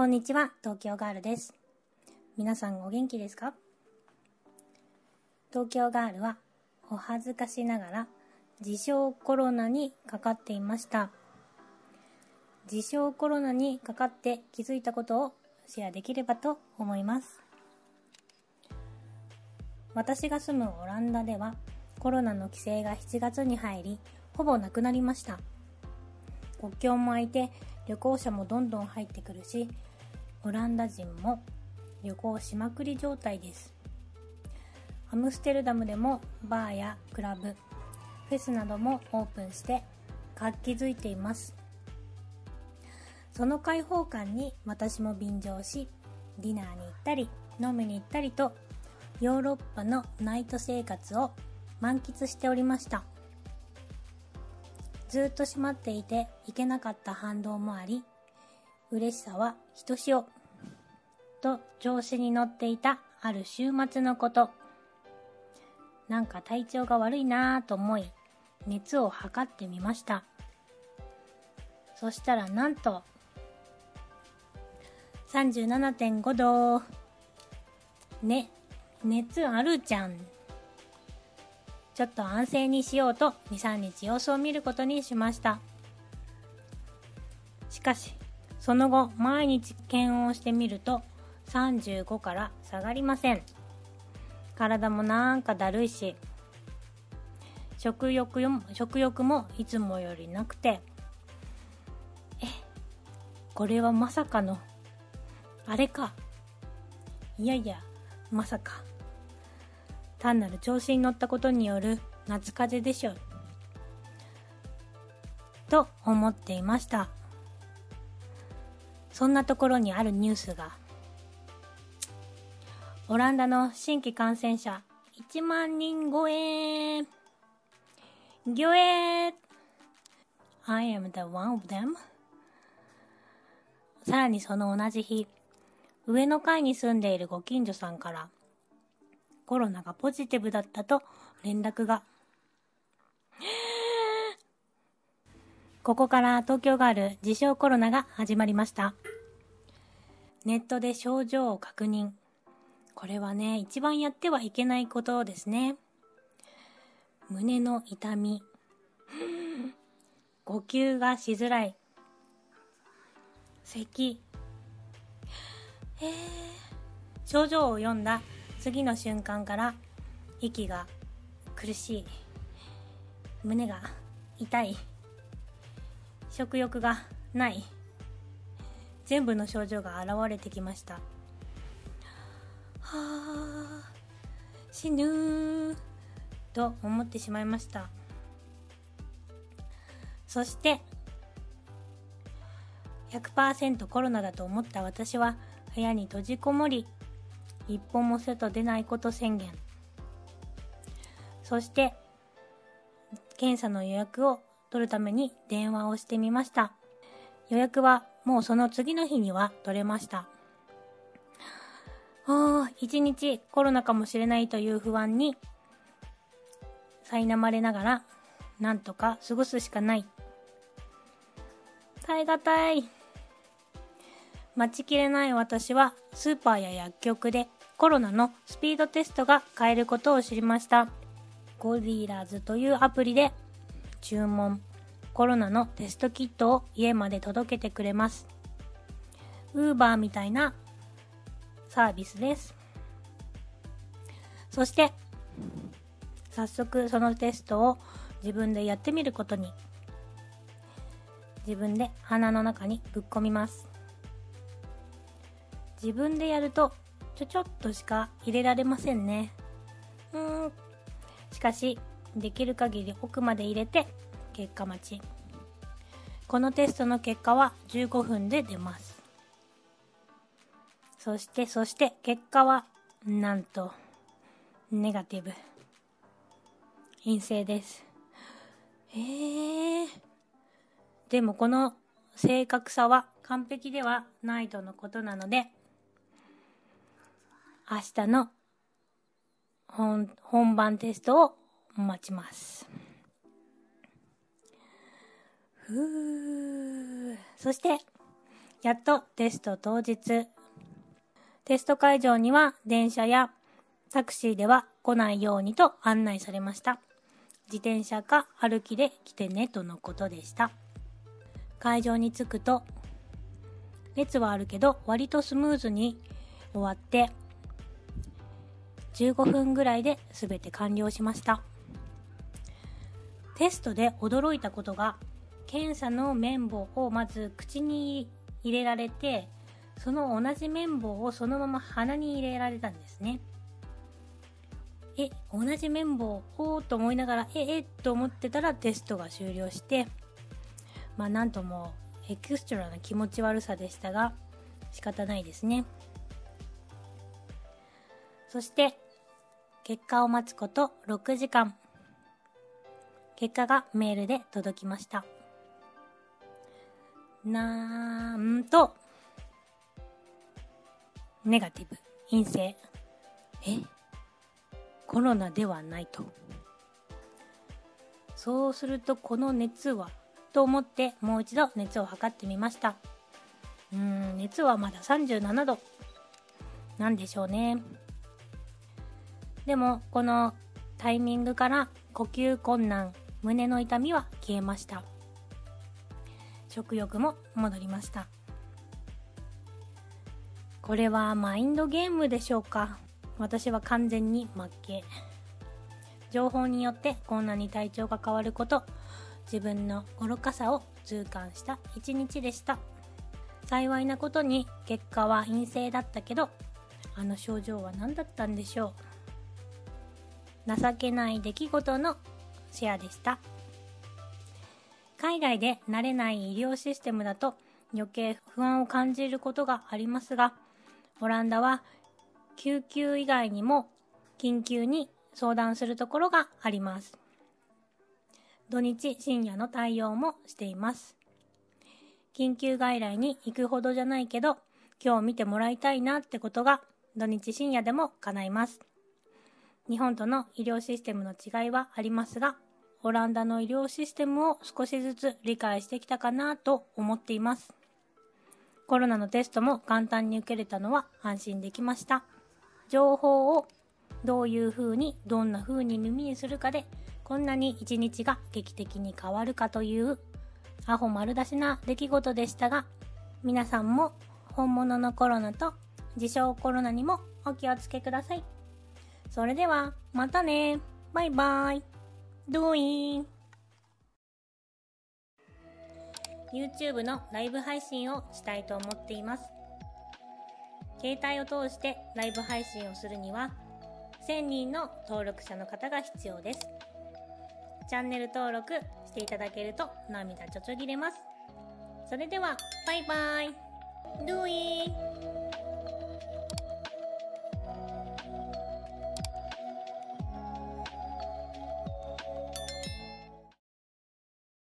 こんにちは、東京ガールです。皆さんお元気ですか？東京ガールはお恥ずかしながら自称コロナにかかっていました。自称コロナにかかって気づいたことをシェアできればと思います。私が住むオランダではコロナの規制が7月に入りほぼなくなりました。国境も開いて旅行者もどんどん入ってくるしオランダ人も旅行しまくり状態です。アムステルダムでもバーやクラブフェスなどもオープンして活気づいています。その開放感に私も便乗しディナーに行ったり飲みに行ったりとヨーロッパのナイト生活を満喫しておりました。ずっと閉まっていて行けなかった反動もあり嬉しさはひとしおと調子に乗っていたある週末のこと。なんか体調が悪いなぁと思い熱を測ってみました。そしたらなんと37.5度ね熱あるじゃん。ちょっと安静にしようと23日様子を見ることにしました。しかしその後毎日検温してみると35から下がりません。体もなんかだるいし食欲よ食欲もいつもよりなくて。えこれはまさかのあれか。いやいやまさか。単なる調子に乗ったことによる夏風邪でしょう。と思っていました。そんなところにあるニュースがオランダの新規感染者1万人超えギョエ I am the one of them さらにその同じ日上の階に住んでいるご近所さんからコロナがポジティブだったと連絡が。ここから東京がある自称コロナが始まりました。ネットで症状を確認。これはね、一番やってはいけないことですね。胸の痛み。呼吸がしづらい。咳。えー、症状を読んだ次の瞬間から息が苦しい胸が痛い食欲がない全部の症状が現れてきましたあ死ぬと思ってしまいました。そして100%コロナだと思った私は部屋に閉じこもり一歩も外出ないこと宣言。そして検査の予約を取るために電話をしてみました。予約はもうその次の日には取れました。ああ一日コロナかもしれないという不安に苛まれながらなんとか過ごすしかない。耐え難い。待ちきれない私はスーパーや薬局でコロナのスピードテストが買えることを知りました。ゴディラーズというアプリで注文。コロナのテストキットを家まで届けてくれます。ウーバーみたいなサービスです。そして早速そのテストを自分でやってみることに。自分で鼻の中にぶっ込みます。自分でやるとちょちょっとしか入れられませんね。うーん。しかしできる限り奥まで入れて結果待ち。このテストの結果は15分で出ます。そしてそして結果はなんとネガティブ陰性ですえー、でもこの正確さは完璧ではないとのことなので明日の本本番テストを待ちます。ふーそして、やっとテスト当日。テスト会場には電車やタクシーでは来ないようにと案内されました。自転車か歩きで来てねとのことでした。会場に着くと、列はあるけど割とスムーズに終わって、15分ぐらいで全て完了しました。テストで驚いたことが、検査の綿棒をまず口に入れられて、その同じ綿棒をそのまま鼻に入れられたんですね。え、同じ綿棒をと思いながら、え、え、と思ってたらテストが終了して、まあなんともエクストラな気持ち悪さでしたが、仕方ないですね。そして、結果を待つこと6時間。結果がメールで届きました。なんと、ネガティブ、陰性。え？コロナではないと。そうするとこの熱は？と思ってもう一度熱を測ってみました。うーん、熱はまだ37度。なんでしょうね。でも、このタイミングから呼吸困難、胸の痛みは消えました。食欲も戻りました。これはマインドゲームでしょうか？私は完全に負け。情報によってこんなに体調が変わること、自分の愚かさを痛感した一日でした。幸いなことに結果は陰性だったけど、あの症状は何だったんでしょう？情けない出来事のシェアでした。海外で慣れない医療システムだと余計不安を感じることがありますが、オランダは救急以外にも緊急に相談するところがあります。土日深夜の対応もしています。緊急外来に行くほどじゃないけど、今日見てもらいたいなってことが土日深夜でも叶います。日本との医療システムの違いはありますが、オランダの医療システムを少しずつ理解してきたかなと思っています。コロナのテストも簡単に受けれたのは安心できました。情報をどういう風にどんな風に耳にするかでこんなに一日が劇的に変わるかというアホ丸出しな出来事でしたが皆さんも本物のコロナと自称コロナにもお気をつけください。それではまたねバイバイドゥイン YouTube のライブ配信をしたいと思っています。携帯を通してライブ配信をするには1000人の登録者の方が必要です。チャンネル登録していただけると涙ちょちょぎれます。それではバイバイ。ルイ